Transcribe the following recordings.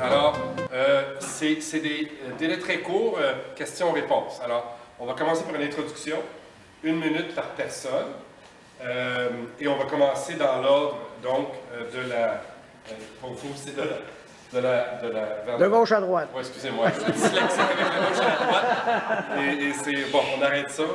Alors, euh, c'est des délais très courts, euh, questions-réponses. Alors, on va commencer par une introduction, une minute par personne, euh, et on va commencer dans l'ordre, donc, de la... c'est de la de la, de la De gauche à droite. Oui, excusez-moi, je suis dyslexique avec la gauche à droite. Et, et c'est. Bon, on arrête ça. Ouais,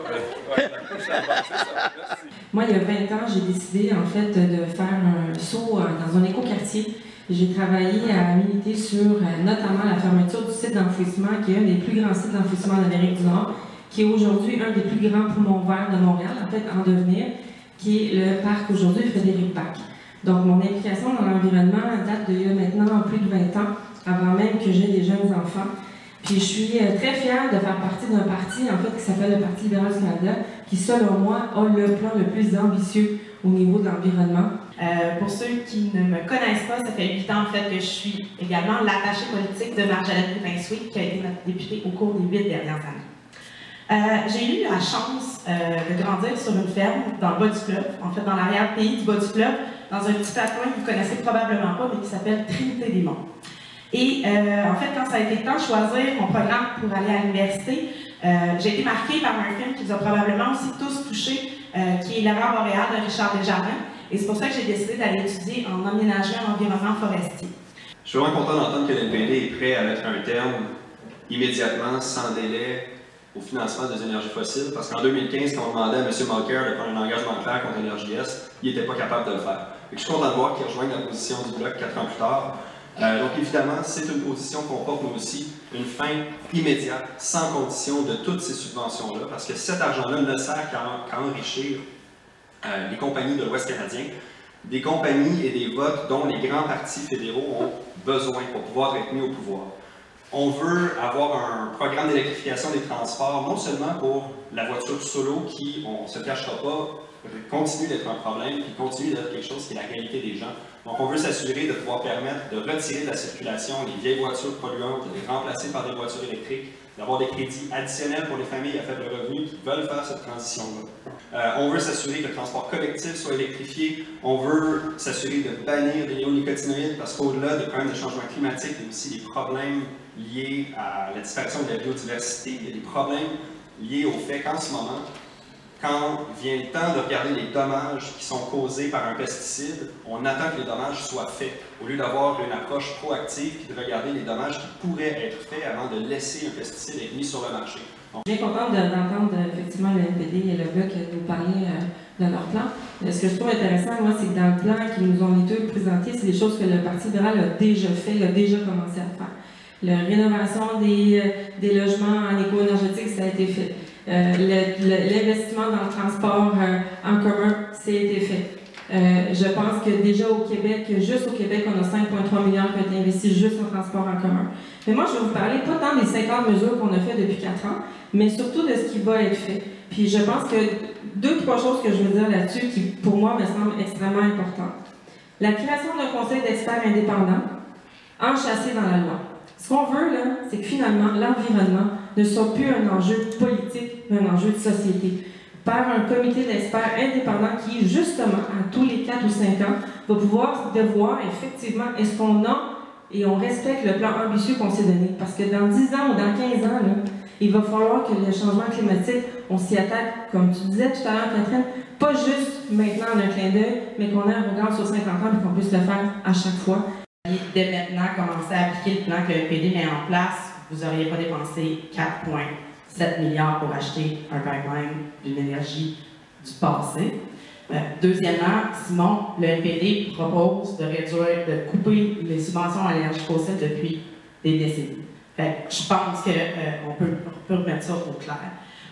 la gauche à droite, c'est ça. Merci. Moi, il y a 20 ans, j'ai décidé, en fait, de faire un saut euh, dans un écoquartier. J'ai travaillé à militer sur euh, notamment la fermeture du site d'enfouissement, qui est un des plus grands sites d'enfouissement d'Amérique du Nord, qui est aujourd'hui un des plus grands poumons verts de Montréal, en fait, en devenir, qui est le parc aujourd'hui Frédéric Bach. Donc, mon implication dans l'environnement date d'il y a maintenant plus de 20 ans, avant même que j'aie des jeunes enfants. Puis, je suis euh, très fière de faire partie d'un parti, en fait, qui s'appelle le Parti libéral du Canada, qui, selon moi, a le plan le plus ambitieux au niveau de l'environnement. Euh, pour ceux qui ne me connaissent pas, ça fait huit ans, en fait, que je suis également l'attachée politique de Marjolaine Boutin-Sweet, qui a été notre députée au cours des huit dernières années. Euh, j'ai eu la chance de grandir sur une ferme dans le bas du fleuve, en fait, dans l'arrière-pays du bas du fleuve, dans un petit tatouin que vous connaissez probablement pas, mais qui s'appelle Trinité des Monts. Et euh, en fait, quand ça a été le temps de choisir mon programme pour aller à l'université, euh, j'ai été marquée par un film qui vous a probablement aussi tous touché, euh, qui est L'erreur boréale de Richard Desjardins. Et c'est pour ça que j'ai décidé d'aller étudier en aménagement environnement forestier. Je suis vraiment content d'entendre que l'NPD est prêt à mettre un terme immédiatement, sans délai, au financement des énergies fossiles, parce qu'en 2015, quand on demandait à M. Mulcair de prendre un engagement clair contre l'EnergieS, il n'était pas capable de le faire. je suis content de voir qu'il rejoint la position du Bloc quatre ans plus tard. Euh, donc évidemment, c'est une position qu'on porte nous aussi, une fin immédiate, sans condition de toutes ces subventions-là, parce que cet argent-là ne sert qu'à enrichir euh, les compagnies de l'Ouest canadien, des compagnies et des votes dont les grands partis fédéraux ont besoin pour pouvoir être mis au pouvoir. On veut avoir un programme d'électrification des transports, non seulement pour la voiture solo qui, on ne se cachera pas, continue d'être un problème, puis continue d'être quelque chose qui est la qualité des gens. Donc, on veut s'assurer de pouvoir permettre de retirer de la circulation les vieilles voitures polluantes, de les remplacer par des voitures électriques, d'avoir des crédits additionnels pour les familles à faible revenu qui veulent faire cette transition-là. Euh, on veut s'assurer que le transport collectif soit électrifié. On veut s'assurer de bannir les néonicotinoïdes parce qu'au-delà des problèmes de changement climatique, il y a aussi des problèmes liés à la disparition de la biodiversité. Il y a des problèmes liés au fait qu'en ce moment, quand vient le temps de regarder les dommages qui sont causés par un pesticide, on attend que les dommages soient faits, au lieu d'avoir une approche proactive et de regarder les dommages qui pourraient être faits avant de laisser un pesticide être mis sur le marché. Je suis contente d'entendre effectivement le NPD et le BUC nous parler euh, de leur plan. Ce que je trouve intéressant, moi, c'est que dans le plan qu'ils nous ont été présentés, c'est des choses que le Parti libéral a déjà fait, a déjà commencé à faire. La rénovation des, euh, des logements en éco-énergétique, ça a été fait. Euh, l'investissement dans le transport euh, en commun, c'est été fait. Euh, je pense que déjà au Québec, juste au Québec, on a 5,3 milliards qui ont été investis juste en transport en commun. Mais moi, je vais vous parler pas tant des 50 mesures qu'on a fait depuis 4 ans, mais surtout de ce qui va être fait. Puis je pense que deux, trois choses que je veux dire là-dessus qui, pour moi, me semblent extrêmement importantes. La création d'un conseil d'experts indépendants, enchâssé dans la loi. Ce qu'on veut, là, c'est que finalement, l'environnement ne soit plus un enjeu politique, mais un enjeu de société. Par un comité d'experts indépendant qui, justement, à tous les 4 ou 5 ans, va pouvoir devoir effectivement, est-ce qu'on a et on respecte le plan ambitieux qu'on s'est donné. Parce que dans 10 ans ou dans 15 ans, là, il va falloir que le changement climatique, on s'y attaque, comme tu disais tout à l'heure, Catherine, pas juste maintenant d'un clin d'œil, mais qu'on ait un regard sur 50 ans et qu'on puisse le faire à chaque fois dès maintenant commencer à appliquer le plan que le PD met en place, vous n'auriez pas dépensé 4,7 milliards pour acheter un pipeline d'une énergie du passé. Euh, deuxièmement, Simon, le NPD propose de réduire, de couper les subventions à l'énergie fossile depuis des décennies. je pense qu'on euh, peut, peut remettre ça au clair.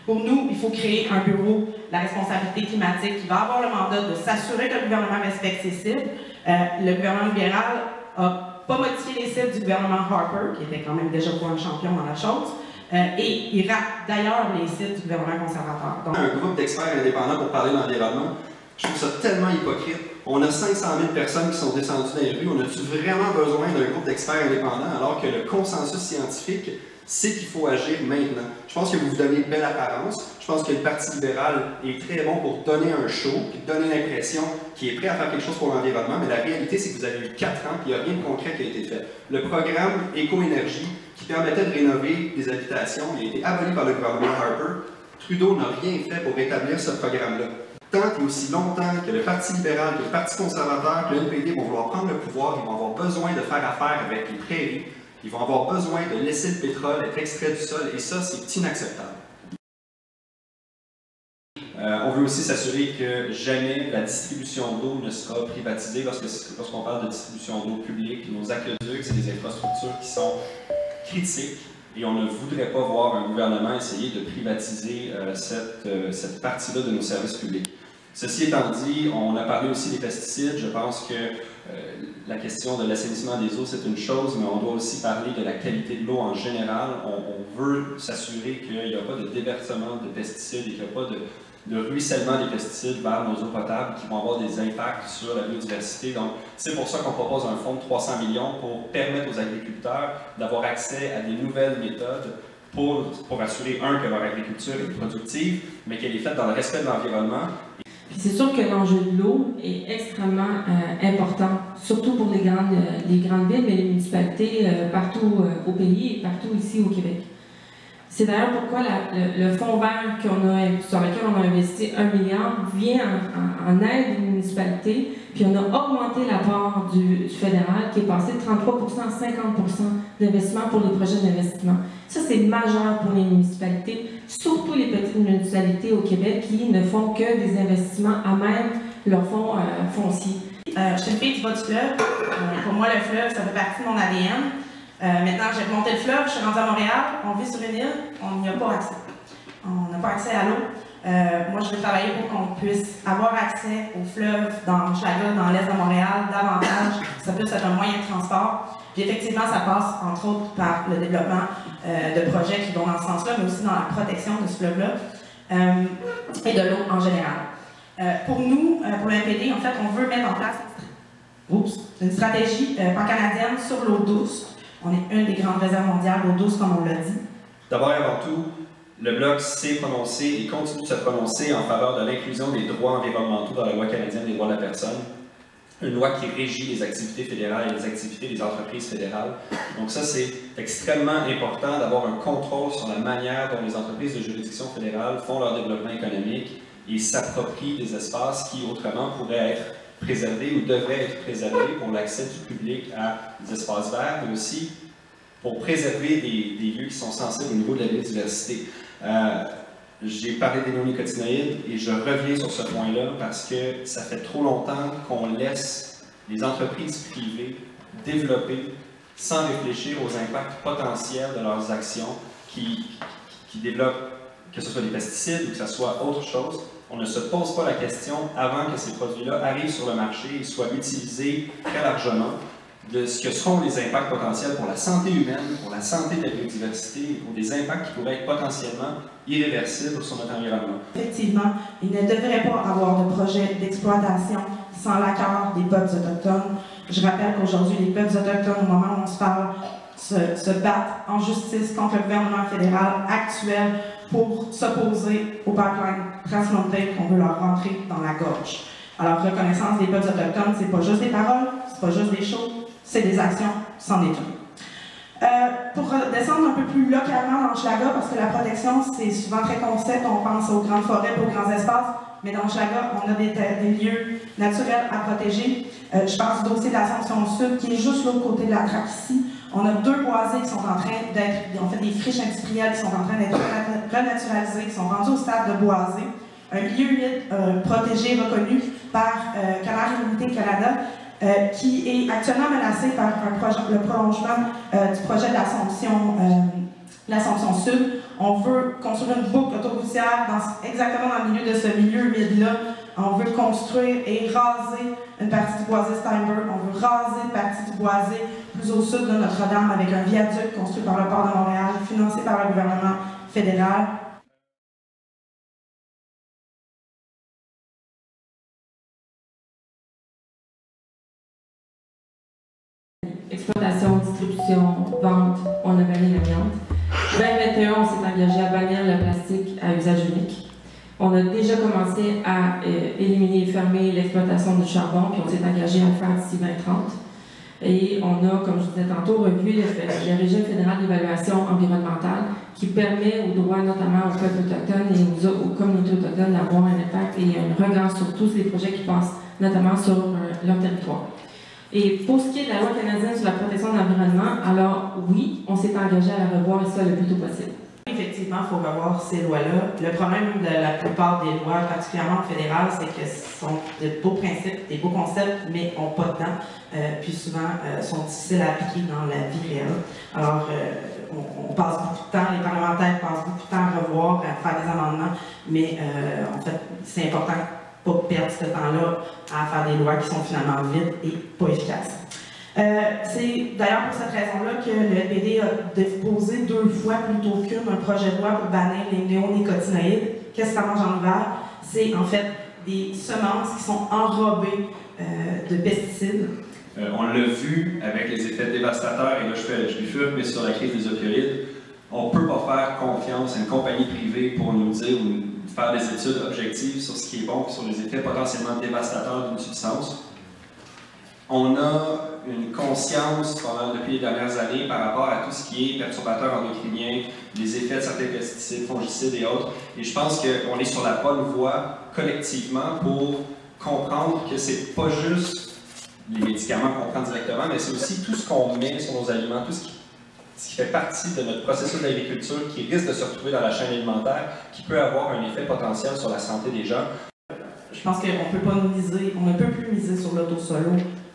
Pour nous, il faut créer un bureau de la responsabilité climatique qui va avoir le mandat de s'assurer que le gouvernement respecte ses cibles. Euh, le gouvernement libéral a pas modifié les cibles du gouvernement Harper, qui était quand même déjà pour un champion dans la chose, euh, et il rate d'ailleurs les cibles du gouvernement conservateur. Donc, un groupe d'experts indépendants pour parler d'environnement, je trouve ça tellement hypocrite. On a 500 000 personnes qui sont descendues dans les rues. On a-tu vraiment besoin d'un groupe d'experts indépendants alors que le consensus scientifique c'est qu'il faut agir maintenant. Je pense que vous vous donnez une belle apparence. Je pense que le Parti libéral est très bon pour donner un show, puis donner l'impression qu'il est prêt à faire quelque chose pour l'environnement, mais la réalité, c'est que vous avez eu quatre ans, puis il n'y a rien de concret qui a été fait. Le programme Éco-énergie, qui permettait de rénover des habitations, il a été aboli par le gouvernement Harper. Trudeau n'a rien fait pour rétablir ce programme-là. Tant et aussi longtemps que le Parti libéral, que le Parti conservateur, que le NPD vont vouloir prendre le pouvoir, ils vont avoir besoin de faire affaire avec les prairies, ils vont avoir besoin de laisser le pétrole être extrait du sol, et ça, c'est inacceptable. Euh, on veut aussi s'assurer que jamais la distribution d'eau ne sera privatisée lorsqu'on parle de distribution d'eau publique. Nos aqueducs, c'est des infrastructures qui sont critiques et on ne voudrait pas voir un gouvernement essayer de privatiser euh, cette, euh, cette partie-là de nos services publics. Ceci étant dit, on a parlé aussi des pesticides. Je pense que la question de l'assainissement des eaux, c'est une chose, mais on doit aussi parler de la qualité de l'eau en général. On, veut s'assurer qu'il n'y a pas de déversement de pesticides et qu'il n'y a pas de, ruissellement des pesticides vers nos eaux potables qui vont avoir des impacts sur la biodiversité. Donc, c'est pour ça qu'on propose un fonds de 300 millions pour permettre aux agriculteurs d'avoir accès à des nouvelles méthodes pour, pour assurer, un, que leur agriculture est productive, mais qu'elle est faite dans le respect de l'environnement c'est sûr que l'enjeu de l'eau est extrêmement euh, important, surtout pour les grandes, euh, les grandes villes, mais les municipalités euh, partout au pays et partout ici au Québec. C'est d'ailleurs pourquoi le, fonds vert qu'on a, sur lequel on a investi un milliard vient en, aide aux municipalités, puis on a augmenté l'apport du, fédéral qui est passé de 33% à 50% d'investissement pour les projets d'investissement. Ça, c'est majeur pour les municipalités, surtout les petites municipalités au Québec qui ne font que des investissements à même leur fonds euh, foncier. Euh, je suis une fille du bas du fleuve. Euh, pour moi, le fleuve, ça fait partie de mon ADN. Euh, maintenant, j'ai remonté le fleuve, je suis rendue à Montréal, on vit sur une île, on n'y a pas accès. On n'a pas accès à l'eau. Moi, je veux travailler pour qu'on puisse avoir accès au fleuve dans Chaga, dans l'est de Montréal, davantage. Ça puisse être un moyen de transport. Puis effectivement, ça passe entre autres par le développement de projets qui vont dans ce sens-là, mais aussi dans la protection de ce fleuve-là et de l'eau en général. Pour nous, pour l'NPD, en fait, on veut mettre en place une stratégie pan-canadienne sur l'eau douce on est une des grandes réserves mondiales d'eau douce, comme on l'a dit. D'abord et avant tout, le Bloc s'est prononcé et continue de se prononcer en faveur de l'inclusion des droits environnementaux dans la loi canadienne des droits de la personne, une loi qui régit les activités fédérales et les activités des entreprises fédérales. Donc ça, c'est extrêmement important d'avoir un contrôle sur la manière dont les entreprises de juridiction fédérale font leur développement économique et s'approprient des espaces qui autrement pourraient être préservés ou devraient être préservés pour l'accès du public à des espaces verts, mais aussi pour préserver des, lieux qui sont sensibles au niveau de la biodiversité. Euh, j'ai parlé des néonicotinoïdes et je reviens sur ce point-là parce que ça fait trop longtemps qu'on laisse les entreprises privées développer sans réfléchir aux impacts potentiels de leurs actions qui, qui développent, que ce soit des pesticides ou que ce soit autre chose, on ne se pose pas la question avant que ces produits-là arrivent sur le marché et soient utilisés très largement de ce que seront les impacts potentiels pour la santé humaine, pour la santé de la biodiversité, pour des impacts qui pourraient être potentiellement irréversibles sur notre environnement. Effectivement, il ne devrait pas avoir de projet d'exploitation sans l'accord des peuples autochtones. Je rappelle qu'aujourd'hui, les peuples autochtones, au moment où on se parle, se, se battent en justice contre le gouvernement fédéral actuel pour s'opposer au pipeline Trans qu'on veut leur rentrer dans la gorge. Alors, reconnaissance des peuples autochtones, c'est pas juste des paroles, c'est pas juste des choses, c'est des actions, c'en est une. Euh, pour descendre un peu plus localement dans Schlaga, parce que la protection, c'est souvent très concept, on pense aux grandes forêts, aux grands espaces, mais dans Schlaga, on a des, lieux naturels à protéger. Euh, je pense au dossier de l'Ascension Sud, qui est juste l'autre côté de la traque ici. On a deux boisés qui sont en train d'être, en fait, des friches industrielles qui sont en train d'être renaturalisées, qui sont rendues au stade de boisé. Un milieu humide euh, protégé, reconnu par euh, Canal Canada, euh, qui est actuellement menacé par le prolongement euh, du projet de l'Assomption Sud. On veut construire une boucle autoroutière exactement dans le milieu de ce milieu humide-là. On veut construire et raser une partie du boisé Steinberg. On veut raser une partie du boisé plus au sud de Notre-Dame avec un viaduc construit par le port de Montréal, financé par le gouvernement fédéral. Exploitation, distribution, vente, on a gagné l'amiante. 2021, on s'est engagé à bannir le plastique à usage unique. On a déjà commencé à euh, éliminer et fermer l'exploitation du charbon, puis on s'est engagé à le faire d'ici 2030. Et on a, comme je disais tantôt, revu le, régime fédéral d'évaluation environnementale qui permet aux droits, notamment aux peuples autochtones et aux, communautés autochtones, d'avoir un impact et un regard sur tous les projets qui passent, notamment sur euh, leur territoire. Et pour ce qui est de la loi canadienne sur la protection de l'environnement, alors oui, on s'est engagé à revoir et ça le plus tôt possible. Effectivement, il faut revoir ces lois-là. Le problème de la plupart des lois, particulièrement fédérales, c'est que ce sont de beaux principes, des beaux concepts, mais n'ont pas de temps, euh, puis souvent euh, sont difficiles à appliquer dans la vie réelle. Alors, euh, on, on, passe beaucoup de temps, les parlementaires passent beaucoup de temps à revoir, à faire des amendements, mais en fait, c'est important pas perdre ce temps-là à faire des lois qui sont finalement vides et pas efficaces. Euh, c'est d'ailleurs pour cette raison-là que le NPD a déposé deux fois plutôt qu'une un projet de loi pour bannir les néonicotinoïdes. Qu'est-ce que ça mange en hiver? C'est en fait des semences qui sont enrobées euh, de pesticides. Euh, on l'a vu avec les effets dévastateurs, et là je, fais, je bifurque, mais sur la crise des opioïdes, on ne peut pas faire confiance à une compagnie privée pour nous dire ou faire des études objectives sur ce qui est bon sur les effets potentiellement dévastateurs d'une substance. On a une conscience pendant, depuis les dernières années par rapport à tout ce qui est perturbateur endocrinien, les effets de certains pesticides, fongicides et autres. Et je pense qu'on est sur la bonne voie collectivement pour comprendre que c'est pas juste les médicaments qu'on prend directement, mais c'est aussi tout ce qu'on met sur nos aliments, tout ce qui fait partie de notre processus d'agriculture qui risque de se retrouver dans la chaîne alimentaire, qui peut avoir un effet potentiel sur la santé des gens. Je pense qu'on peut pas miser, on ne peut plus miser sur l'auto solo,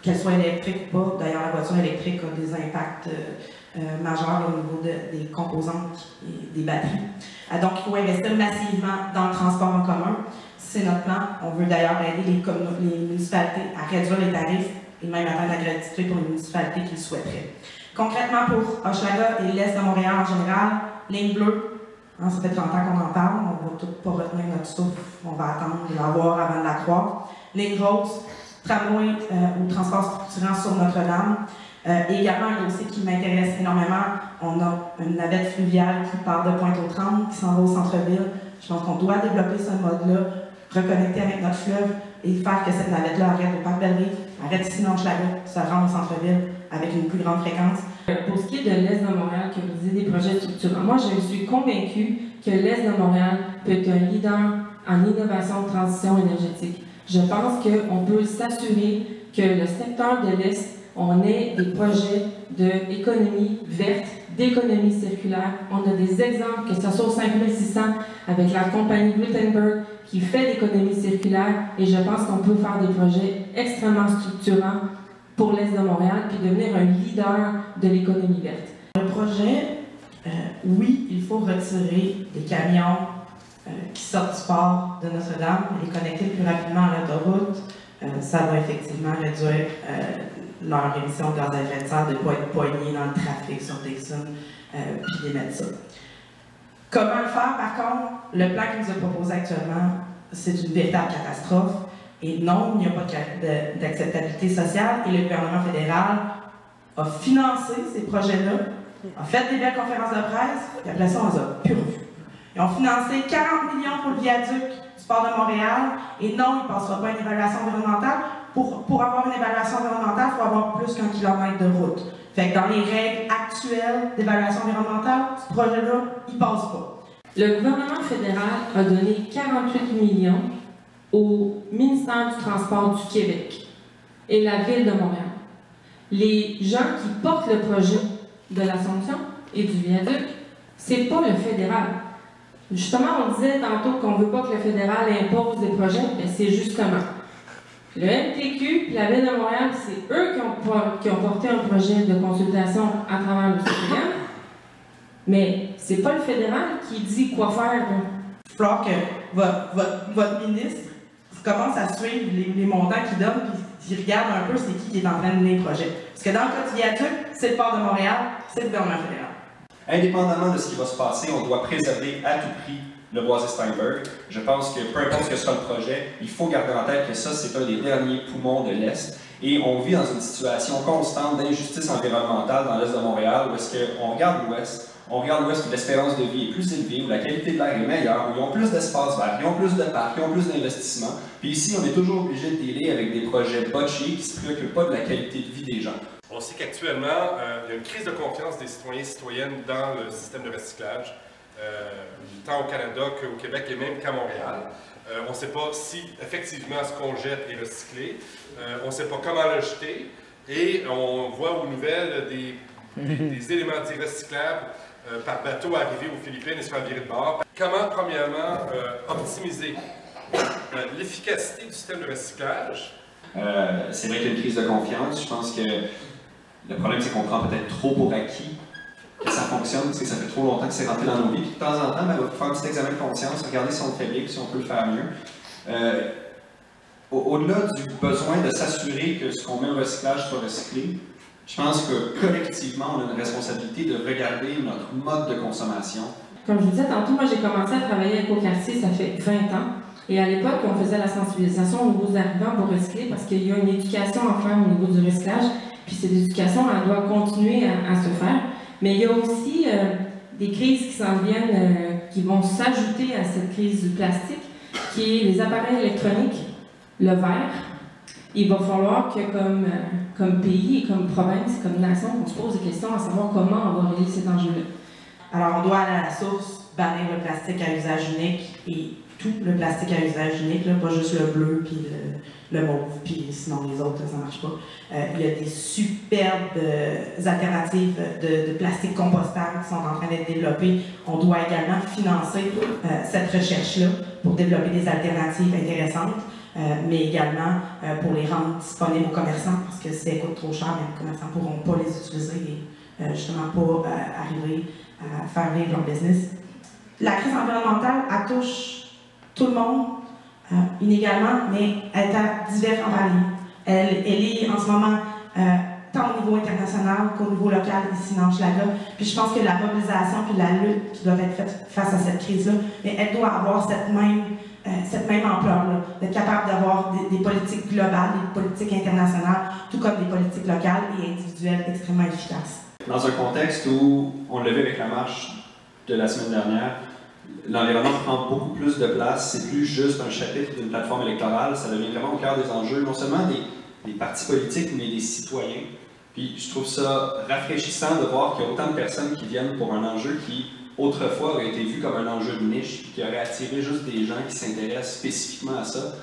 qu'elle soit électrique ou pas. D'ailleurs, la voiture électrique a des impacts euh, majeurs au niveau de, des composantes et des batteries. Euh, donc, il faut investir massivement dans le transport en commun. C'est notre plan. On veut d'ailleurs aider les, municipalités à réduire les tarifs et même atteindre la gratuité pour les municipalités qui le souhaiteraient. Concrètement, pour Hochelaga et l'Est de Montréal en général, ligne bleue, hein, ça fait 30 ans qu'on en parle, on ne va tout pas retenir notre souffle, on va attendre de la voir avant de la croire. Ligne rose, tramway euh, ou transport structurant sur Notre-Dame. Euh, et également un dossier qui m'intéresse énormément, on a une navette fluviale qui part de Pointe-aux-Trembles, qui s'en va au centre-ville. Je pense qu'on doit développer ce mode-là, reconnecter avec notre fleuve et faire que cette navette-là arrête au parc Belleville, arrête dans Hochelaga, se rend au centre-ville avec une plus grande fréquence. Pour ce qui est de l'Est de Montréal, que vous disiez des projets structurants, moi je suis convaincue que l'Est de Montréal peut être un leader en innovation de transition énergétique. Je pense qu'on peut s'assurer que le secteur de l'Est, on ait des projets d'économie verte, d'économie circulaire. On a des exemples, que ce soit au 5600 avec la compagnie Gutenberg qui fait l'économie circulaire et je pense qu'on peut faire des projets extrêmement structurants pour l'Est de Montréal puis devenir un leader de l'économie verte. Le projet, euh, oui, il faut retirer les camions qui sortent du port de Notre-Dame et les connecter plus rapidement à l'autoroute. Euh, ça va effectivement réduire euh, leur émission de gaz à effet de serre de ne pas être poignés dans le trafic sur Dixon puis d'émettre ça. Comment le faire, par contre? Le plan qu'il nous a proposé actuellement, c'est une véritable catastrophe. Et non, il n'y a pas d'acceptabilité sociale et le gouvernement fédéral a financé ces projets-là, a fait des belles conférences de presse, et après ça, on les a revus. Ils ont financé 40 millions pour le viaduc du port de Montréal, et non, il ne passera pas une évaluation environnementale. Pour, pour avoir une évaluation environnementale, il faut avoir plus qu'un kilomètre de route. Fait que dans les règles actuelles d'évaluation environnementale, ce projet-là, il ne passe pas. Le gouvernement fédéral a donné 48 millions au ministère du Transport du Québec et la Ville de Montréal. Les gens qui portent le projet de l'Assomption et du viaduc, c'est pas le fédéral. Justement, on disait tantôt qu'on veut pas que le fédéral impose des projets, mais c'est justement. Le MTQ et la Ville de Montréal, c'est eux qui ont, porté un projet de consultation à travers le CPM, mais c'est pas le fédéral qui dit quoi faire. Il faut que votre, ministre commence à suivre les, montants qu'il donne, puis il regarde un peu c'est qui qui est en train de mener le projet. Parce que dans le cas du c'est le port de Montréal, c'est le gouvernement fédéral. Indépendamment de ce qui va se passer, on doit préserver à tout prix le boisé Steinberg. Je pense que peu importe ce que sera le projet, il faut garder en tête que ça, c'est un des derniers poumons de l'Est. Et on vit dans une situation constante d'injustice environnementale dans l'Est de Montréal, où est-ce qu'on regarde l'Ouest, On regarde où est-ce que l'espérance de vie est plus élevée, où la qualité de l'air est meilleure, où ils ont plus d'espace vert, ils ont plus de parcs, ils ont plus d'investissements. Puis ici, on est toujours obligé de dealer avec des projets botchés qui ne se préoccupent pas de la qualité de vie des gens. On sait qu'actuellement, euh, il y a une crise de confiance des citoyens et citoyennes dans le système de recyclage, euh, tant au Canada qu'au Québec et même qu'à Montréal. Euh, on ne sait pas si effectivement ce qu'on jette est recyclé. Euh, on ne sait pas comment le jeter. Et on voit aux nouvelles des, des, éléments dits recyclables euh, par bateau arriver aux Philippines et se faire virer de bord. Comment, premièrement, optimiser l'efficacité du système de recyclage? c'est vrai qu'il y a une crise de confiance. Je pense que le problème, c'est qu'on prend peut-être trop pour acquis que ça fonctionne, parce que ça fait trop longtemps que c'est rentré dans nos vies. Puis de temps en temps, ben, on va faire un petit examen de conscience, regarder si on le fait bien, si on peut le faire mieux. Euh, au-delà du besoin de s'assurer que ce qu'on met au recyclage soit recyclé, je pense que collectivement, on a une responsabilité de regarder notre mode de consommation. Comme je vous disais tantôt, moi j'ai commencé à travailler avec quartier, ça fait 20 ans. Et à l'époque, on faisait la sensibilisation aux nouveaux arrivants pour recycler parce qu'il y a une éducation à faire au niveau du recyclage. Puis cette éducation, elle doit continuer à se faire. Mais il y a aussi euh, des crises qui s'en viennent, euh, qui vont s'ajouter à cette crise du plastique, qui est les appareils électroniques, le verre. Il va falloir que, comme, euh, comme pays et comme province, comme nation, on se pose des questions à savoir comment on va régler cet enjeu-là. Alors, on doit aller à la source, bannir le plastique à usage unique et le plastique à usage unique, là, pas juste le bleu puis le, le mauve, puis sinon les autres, ça marche pas. Euh, il y a des superbes euh, alternatives de, de, plastique compostable qui sont en train d'être développées. On doit également financer euh, cette recherche-là pour développer des alternatives intéressantes. mais également pour les rendre disponibles aux commerçants parce que si elles coûtent trop cher, les commerçants ne pourront pas les utiliser et justement pas arriver à faire vivre leur business. La crise environnementale, elle touche tout le monde euh, inégalement, mais elle est à divers paliers. Elle, est en ce moment euh, tant au niveau international qu'au niveau local ici dans. Puis je pense que la mobilisation puis la lutte qui doit être faite face à cette crise-là, elle doit avoir cette même, euh, cette même ampleur-là, d'être capable d'avoir des, politiques globales, des politiques internationales, tout comme des politiques locales et individuelles extrêmement efficaces. Dans un contexte où on le vit avec la marche de la semaine dernière, l'environnement prend beaucoup plus de place. C'est plus juste un chapitre d'une plateforme électorale. Ça devient vraiment au cœur des enjeux, non seulement des, partis politiques, mais des citoyens. Puis je trouve ça rafraîchissant de voir qu'il y a autant de personnes qui viennent pour un enjeu qui, autrefois, aurait été vu comme un enjeu de niche, puis qui aurait attiré juste des gens qui s'intéressent spécifiquement à ça.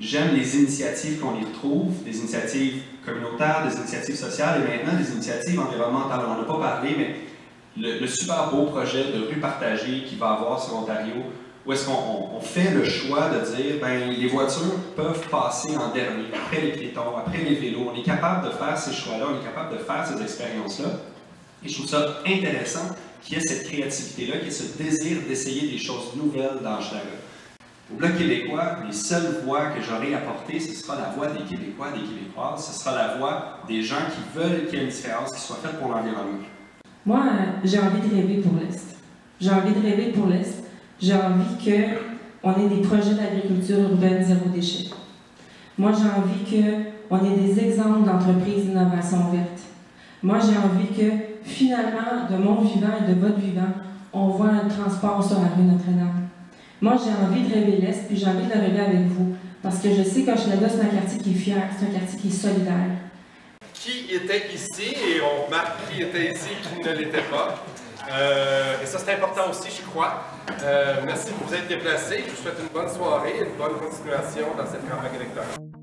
J'aime les initiatives qu'on y retrouve, des initiatives communautaires, des initiatives sociales et maintenant des initiatives environnementales. On n'en a pas parlé, mais le, super beau projet de rue partagée qu'il va avoir sur Ontario, où est-ce qu'on fait le choix de dire, ben les voitures peuvent passer en dernier, après les piétons, après les vélos. On est capable de faire ces choix-là, on est capable de faire ces expériences-là. Et je trouve ça intéressant qu'il y ait cette créativité-là, qu'il y ait ce désir d'essayer des choses nouvelles dans Schlager. Au Bloc québécois, les seules voix que j'aurai apportées, ce sera la voix des Québécois, des Québécoises, ce sera la voix des gens qui veulent qu'il y ait une différence qui soit faite pour l'environnement. Moi, j'ai envie de rêver pour l'Est. J'ai envie de rêver pour l'Est. J'ai envie qu'on ait des projets d'agriculture urbaine zéro déchet. Moi, j'ai envie qu'on ait des exemples d'entreprises d'innovation verte. Moi, j'ai envie que, finalement, de mon vivant et de votre vivant, on voit un transport sur la rue Notre-Dame. Moi, j'ai envie de rêver l'Est, puis j'ai envie de le rêver avec vous. Parce que je sais qu'Hochelaga, c'est un quartier qui est fier, c'est un quartier qui est solidaire qui était ici et on remarque qui était ici et qui ne l'était pas. Euh, et ça, c'est important aussi, je crois. Euh, merci pour vous être déplacés. Je vous souhaite une bonne soirée et une bonne continuation dans cette campagne électorale.